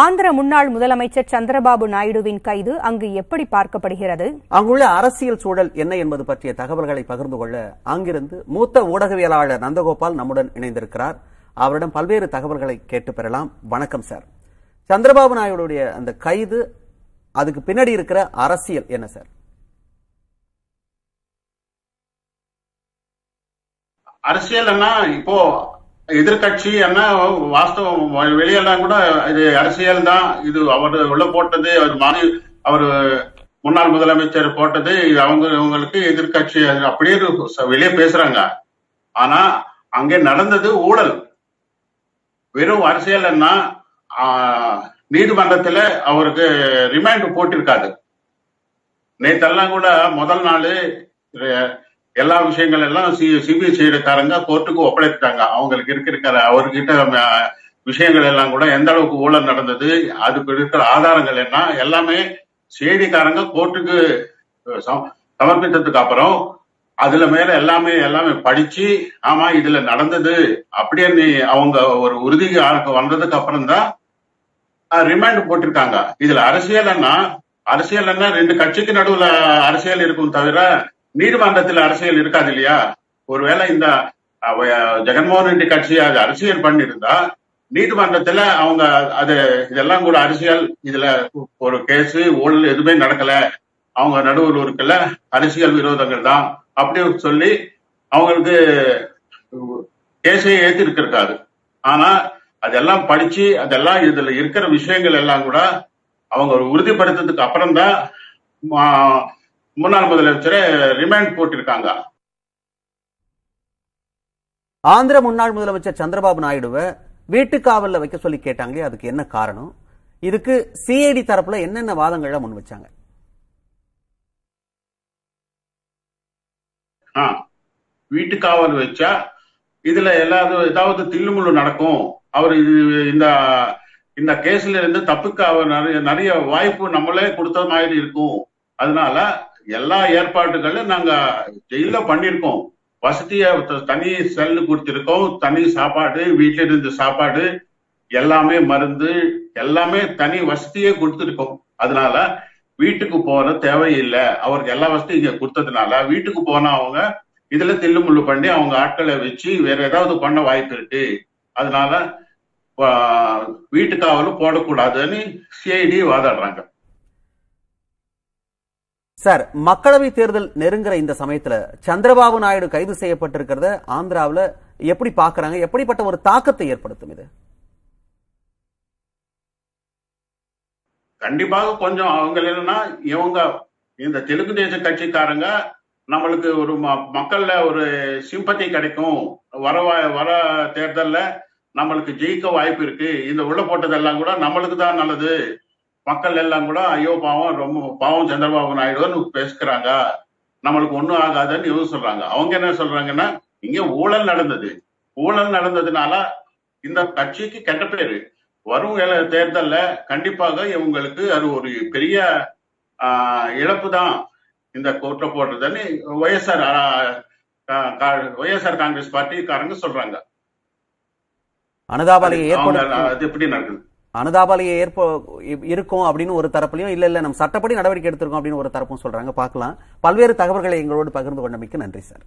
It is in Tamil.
ஆந்திர முன்னாள் முதலமைச்சர் சந்திரபாபு நாயுடுவின் கைது அங்கு எப்படி பார்க்கப்படுகிறது? அங்குள்ள அரசியல் சூழல் என்ன என்பது பற்றிய தகவல்களை பகிர்ந்து கொள்ள அங்கிருந்து மூத்த ஊடகவியலாளர் நந்தகோபால் நம்முடன் இணைந்திருக்கிறார். அவரிடம் பல்வேறு தகவல்களை கேட்டு பெறலாம். வணக்கம் சார். சந்திரபாபு நாயுடுடைய அந்த கைது அதுக்கு பின்னாடி இருக்கிற அரசியல் என்ன சார்? அரசியல்னா இப்போ எதிர்கட்சி என்ன வாஸ்தவம் வெளியெல்லாம் கூட இது அரசியல் தான். இது அவர் உள்ள போட்டது அவர் மாறி அவர் முன்னாள் முதலமைச்சர் போட்டது இது அவங்க இவங்களுக்கு எதிர்கட்சி அது அப்படியே வெளியே பேசுறாங்க. ஆனா அங்கே நடந்தது ஊழல். வெறும் அரசியல்னா நீதிமன்றத்துல அவருக்கு ரிமைண்ட் போட்டிருக்காது. நேத்தெல்லாம் கூட முதல் நாள் எல்லா விஷயங்கள் எல்லாம் சி சிபிஐசிக்காரங்க கோர்ட்டுக்கு ஒப்படைத்துட்டாங்க. அவங்களுக்கு இருக்கிற அவர்கிட்ட விஷயங்கள் எல்லாம் கூட எந்த அளவுக்கு ஊழல் நடந்தது அதுக்கு இருக்கிற ஆதாரங்கள் என்ன எல்லாமே செய்திக்காரங்க கோர்ட்டுக்கு சமர்ப்பித்ததுக்கு அப்புறம் அதுல மேல எல்லாமே எல்லாமே படிச்சு ஆமா இதுல நடந்தது அப்படின்னு அவங்க ஒரு உறுதி வந்ததுக்கு அப்புறம் தான் ரிமைண்ட் போட்டிருக்காங்க. இதுல அரசியல் அன்னா அரசியல் என்ன ரெண்டு கட்சிக்கு நடுவுல அரசியல் இருக்கும் தவிர நீதிமன்றத்தில் அரசியல் இருக்காது இல்லையா? ஒருவேளை இந்த ஜெகன்மோகன் ரெட்டி கட்சி அது அரசியல் பண்ணிருந்தா நீதிமன்றத்துல அவங்க அது இதெல்லாம் கூட அரசியல் இதுல ஒரு கேஸ் ஊழல் எதுவுமே நடக்கல. அவங்க நடுவில் இருக்குல்ல அரசியல் விரோதங்கள் தான் அப்படி சொல்லி அவங்களுக்கு கேஸே ஏத்தி இருக்காது ஆனா அதெல்லாம் படிச்சு அதெல்லாம் இதுல இருக்கிற விஷயங்கள் எல்லாம் கூட அவங்க உறுதிப்படுத்ததுக்கு அப்புறம் தான் முன்னாள் முதலமைச்சரை ரிமைண்ட் போட்டிருக்காங்க. ஆந்திர முன்னாள் முதலமைச்சர் சந்திரபாபு நாயுடுவை வீட்டுக்காவல்ல வைக்க சொல்லி கேட்டாங்களே அதுக்கு என்ன காரணம்? இதுக்கு சிஐடி தரப்புல என்னென்ன வாதங்கள்ல முன் வச்சாங்க? வீட்டுக்காவல் வச்சா இதுல எல்லாரும் ஏதாவது தில்லுமுள்ளு நடக்கும். அவர் இது இந்த இந்த கேஸ்ல இருந்து தப்புக்கு நிறைய வாய்ப்பு நம்மளே கொடுத்த மாதிரி இருக்கும். அதனால எல்லா ஏற்பாடுகளும் நாங்க ஜெயில பண்ணிருக்கோம் வசதிய தனி செல்லு கொடுத்திருக்கோம். தனி சாப்பாடு வீட்டில இருந்து சாப்பாடு எல்லாமே மருந்து எல்லாமே தனி வசதியே கொடுத்திருக்கோம். அதனால வீட்டுக்கு போற தேவையில்லை. அவருக்கு எல்லா வசதியும் இங்க கொடுத்ததுனால வீட்டுக்கு போனா அவங்க இதுல தில்லுமுள்ளு பண்ணி அவங்க ஆட்களை வச்சு வேற ஏதாவது பண்ண வாய்ப்பு இருக்கு. அதனால வீட்டுக்காவலும் போடக்கூடாதுன்னு சிஐடி வாதாடுறாங்க. சார் மக்களவை தேர்தல் நெருங்குற இந்த சமயத்துல சந்திரபாபு நாயுடு கைது செய்யப்பட்டிருக்கிறத ஆந்திராவில் எப்படி பாக்குறாங்க? எப்படிப்பட்ட ஒரு தாக்கத்தை ஏற்படுத்தும் இது? கண்டிப்பாக கொஞ்சம் அவங்க என்னன்னா இவங்க இந்த தெலுங்கு தேச கட்சிக்காரங்க நம்மளுக்கு ஒரு மக்கள்ல ஒரு சிம்பத்தி கிடைக்கும். வர வர தேர்தல்ல நம்மளுக்கு ஜெயிக்க வாய்ப்பு இருக்கு. இந்த உள்ள போட்டதெல்லாம் கூட நம்மளுக்கு தான் நல்லது. மக்கள் எல்லாம் கூட ஐயோ பாவம் ரொம்ப பாவம் சந்திரபாபு நாயுடுன்னு பேசுகிறாங்க. நம்மளுக்கு ஒண்ணும் ஆகாதுன்னு இவங்க சொல்றாங்க. அவங்க என்ன சொல்றாங்கன்னா இங்க ஊழல் நடந்தது. ஊழல் நடந்ததுனால இந்த கட்சிக்கு கெட்ட பேரு. வரும் தேர்தல்ல கண்டிப்பாக இவங்களுக்கு அது ஒரு பெரிய இழப்பு தான். இந்த கோட்டை போடுறதுன்னு ஒய்எஸ்ஆர் ஒய்எஸ்ஆர் காங்கிரஸ் பார்ட்டிக்காரங்க சொல்றாங்க. அனுதாபாலையை அது எப்படி நடக்குது? அனுதாபாலையை ஏற்ப இருக்கும் அப்படின்னு ஒரு தரப்புலையும் இல்ல இல்ல நம்ம சட்டப்படி நடவடிக்கை எடுத்திருக்கோம் அப்படின்னு ஒரு தரப்பும் சொல்றாங்க. பார்க்கலாம். பல்வேறு தகவல்களை எங்களோடு பகிர்ந்து கொண்டமைக்கு நன்றி சார்.